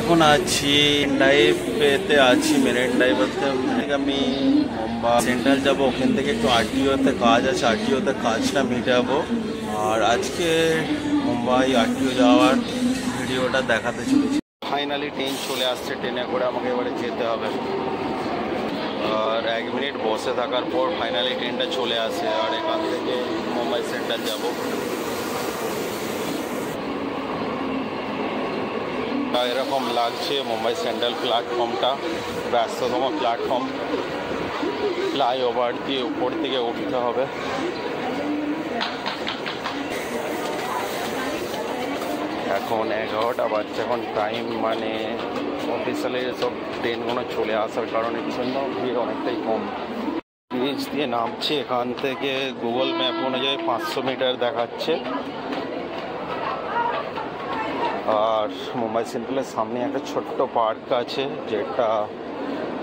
এখন আছি ড্রাইভেতে আছি মেরিন ড্রাইভারতে আমি মুম্বাই সেন্ট্রাল যাব, ওখান থেকে একটু আরটিওতে কাজ আছে আরটিওতে কাজটা মিটাবো। আর আজকে মুম্বাই আরটিও যাওয়ার ভিডিওটা দেখাতে চলেছি। ফাইনালি ট্রেন চলে আসছে ট্রেনে করে আমাকে এবারে যেতে হবে। আর এক মিনিট বসে থাকার পর ফাইনালি ট্রেনটা চলে আসে, আর এখান থেকে মুম্বাই সেন্টার যাব। এরকম লাগছে মুম্বাই সেন্ট্রাল প্ল্যাটফর্মটা, ব্যস্ততম প্ল্যাটফর্ম। ফ্লাইওভার দিয়ে উপর থেকে উঠতে হবে। এখন এগারোটা বাজছে, এখন টাইম মানে অফিসিয়ালি সব ট্রেনগুলো চলে আসার কারণের জন্য ভিড় অনেকটাই কম। ব্রিজ দিয়ে নামছে, এখান থেকে গুগল ম্যাপ অনুযায়ী পাঁচশো মিটার দেখাচ্ছে। আর মুম্বাই সেন্ট্রালের সামনে একটা ছোট্ট পার্ক আছে, যেটা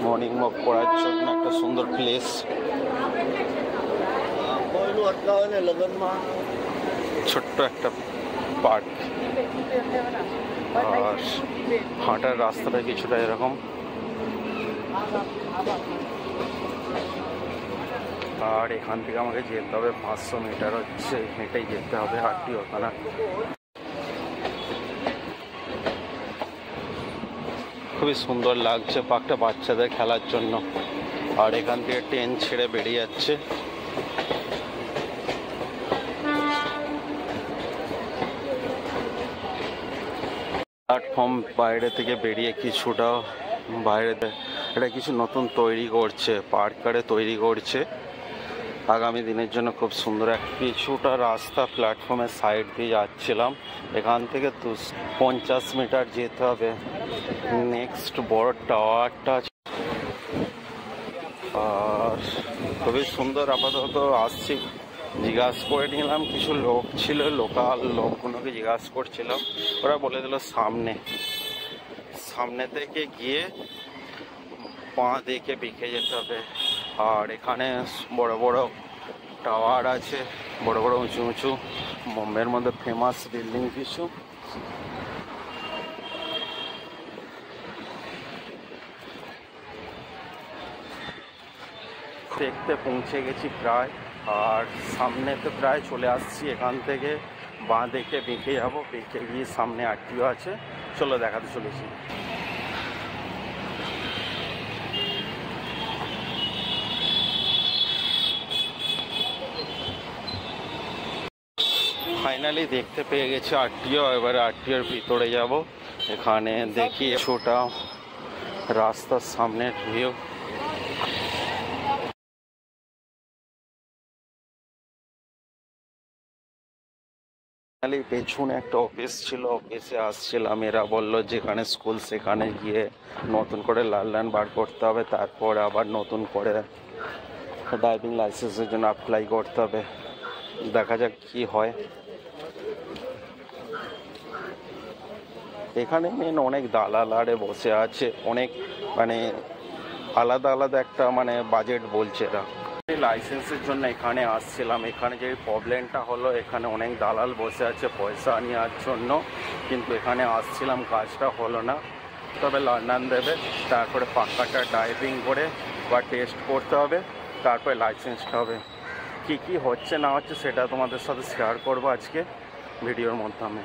মর্নিং ওয়াক করার জন্য একটা সুন্দর প্লেস ছোট্ট একটা পার্ক। আর হাঁটার রাস্তাটা কিছুটা এরকম। আর এখান থেকে আমাকে যেতে হবে, পাঁচশো মিটার হচ্ছে, হেঁটেই যেতে হবে হাঁটি ওখানে? খুবই সুন্দর লাগছে পার্কটা বাচ্চাদের খেলার জন্য। আর এখান থেকে ট্রেন ছেড়ে বেরিয়ে যাচ্ছে। প্ল্যাটফর্ম বাইরে থেকে বেরিয়ে কিছুটা বাইরে এটা কিছু নতুন তৈরি করছে, পার্কারে তৈরি করছে। আগামী দিনের জন্য খুব সুন্দর এক কিছুটা রাস্তা প্ল্যাটফর্মের সাইড দিয়ে যাচ্ছিলাম। এখান থেকে পঞ্চাশ মিটার যেতে হবে। নেক্সট বড় টাওয়ারটা আছে। আর খুবই সুন্দর আপাতত আসছি। জিজ্ঞাসা করে নিলাম, কিছু লোক ছিল, লোকাল লোকগুলোকে জিজ্ঞাসা করছিলাম ওরা বলে দিল, সামনে। সামনে থেকে গিয়ে পা দেখে বিকে যেতে হবে। আর এখানে বড় বড় টাওয়ার আছে, বড় বড় উঁচু উঁচু। বোম্বের মধ্যে ফেমাস বিল্ডিং কিছু। দেখতে পৌঁছে গেছি প্রায়। আর সামনে তো প্রায় চলে আসছি এখান থেকে। বাঁ দেখে বেঁকে যাব, বেঁকে গিয়ে সামনে আটটিও আছে। চলো দেখাতে চলেছি। ফাইনালি দেখতে পেয়ে গেছি আরটিও। এবারে আরটিওর ভিতরে যাব। এখানে দেখি ছোটা রাস্তার সামনের ভিউ ফাইনালি পেছনে একটা অফিস ছিল অফিসে আসছিলাম। এরা বলল, যেখানে স্কুল সেখানে গিয়ে নতুন করে লার্ন বার করতে হবে। তারপর আবার নতুন করে ড্রাইভিং লাইসেন্সের জন্য অ্যাপ্লাই করতে হবে। দেখা যাক কি হয়। এখানে মেন অনেক দালাল আরে বসে আছে। অনেক মানে আলাদা আলাদা একটা মানে বাজেট বলছে এরা। লাইসেন্সের জন্য এখানে আসছিলাম। এখানে যে প্রবলেমটা হলো, এখানে অনেক দালাল বসে আছে, পয়সা নেওয়ার জন্য। কিন্তু এখানে আসছিলাম, কাজটা হলো না। তবে লার্নার দেবে, তারপরে পাক্কাটা ড্রাইভিং করে বা টেস্ট করতে হবে, তারপরে লাইসেন্সটা হবে। কি কি হচ্ছে না হচ্ছে সেটা তোমাদের সাথে শেয়ার করব আজকে ভিডিওর মাধ্যমে।